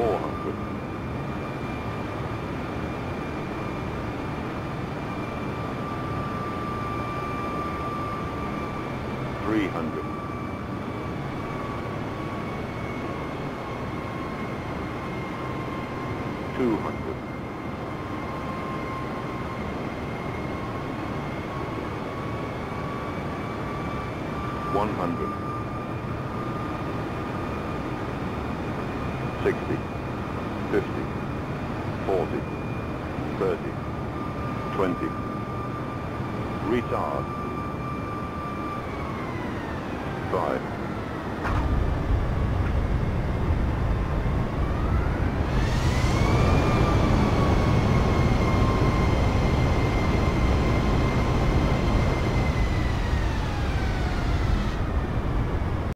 400. Three hundred. Two hundred. One hundred. 60, 50, 40, 30, 20. Retard. 5.